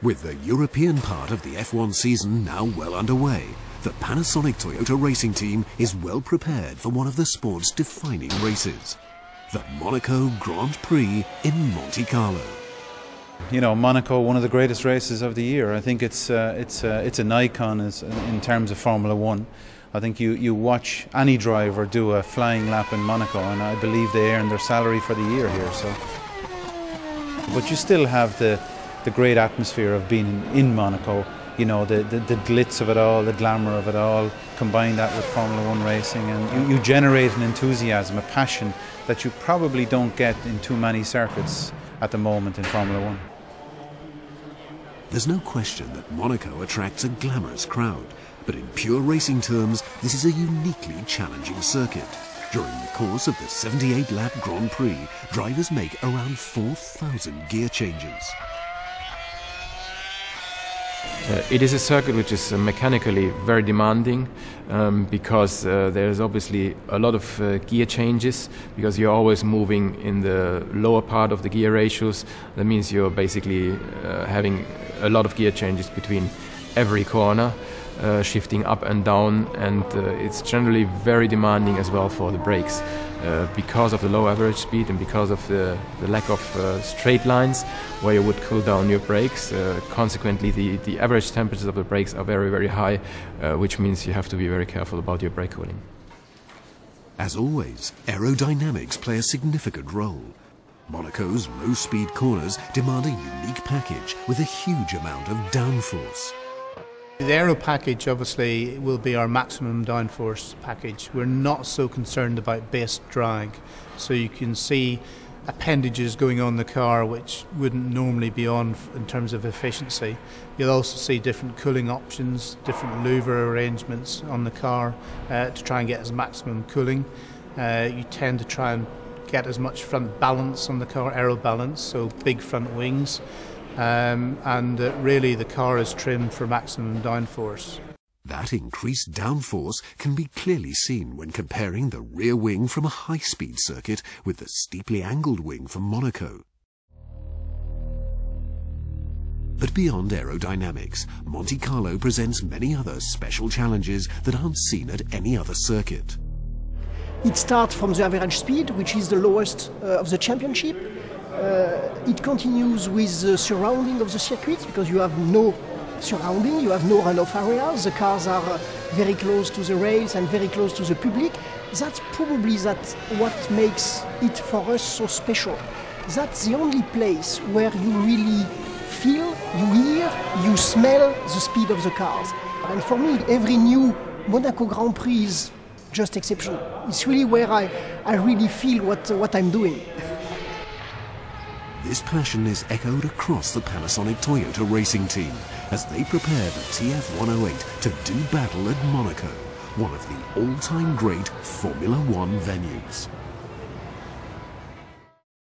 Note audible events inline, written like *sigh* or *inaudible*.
With the European part of the F1 season now well underway, the Panasonic Toyota racing team is well prepared for one of the sport's defining races, the Monaco Grand Prix in Monte Carlo. You know, Monaco, one of the greatest races of the year. I think it's uh, it's uh, it's an icon as, in terms of Formula One. I think you, you watch any driver do a flying lap in Monaco, and I believe they earn their salary for the year here. So, but you still have the the great atmosphere of being in Monaco. You know, the, the, the glitz of it all, the glamour of it all. Combine that with Formula One racing, and you, you generate an enthusiasm, a passion that you probably don't get in too many circuits at the moment in Formula One. There's no question that Monaco attracts a glamorous crowd, but in pure racing terms, this is a uniquely challenging circuit. During the course of the 78 lap Grand Prix, drivers make around 4,000 gear changes. Uh, it is a circuit which is uh, mechanically very demanding um, because uh, there is obviously a lot of uh, gear changes because you're always moving in the lower part of the gear ratios. That means you're basically uh, having a lot of gear changes between every corner. Uh, shifting up and down, and uh, it's generally very demanding as well for the brakes uh, because of the low average speed and because of the, the lack of uh, straight lines where you would cool down your brakes. Uh, consequently, the, the average temperatures of the brakes are very, very high, uh, which means you have to be very careful about your brake cooling. As always, aerodynamics play a significant role. Monaco's low speed corners demand a unique package with a huge amount of downforce. The aero package obviously will be our maximum downforce package. We're not so concerned about base drag. So you can see appendages going on the car which wouldn't normally be on in terms of efficiency. You'll also see different cooling options, different louver arrangements on the car uh, to try and get as maximum cooling. Uh, you tend to try and get as much front balance on the car, aero balance, so big front wings um, and uh, really the car is trimmed for maximum downforce. That increased downforce can be clearly seen when comparing the rear wing from a high-speed circuit with the steeply angled wing from Monaco. But beyond aerodynamics, Monte Carlo presents many other special challenges that aren't seen at any other circuit. It starts from the average speed, which is the lowest uh, of the championship, it continues with the surrounding of the circuit because you have no surrounding, you have no runoff areas. The cars are uh, very close to the rails and very close to the public. That's probably that what makes it for us so special. That's the only place where you really feel, you hear, you smell the speed of the cars. And for me, every new Monaco Grand Prix is just exceptional. It's really where I, I really feel what, what I'm doing. *laughs* This passion is echoed across the Panasonic Toyota racing team as they prepare the TF108 to do battle at Monaco, one of the all-time great Formula One venues.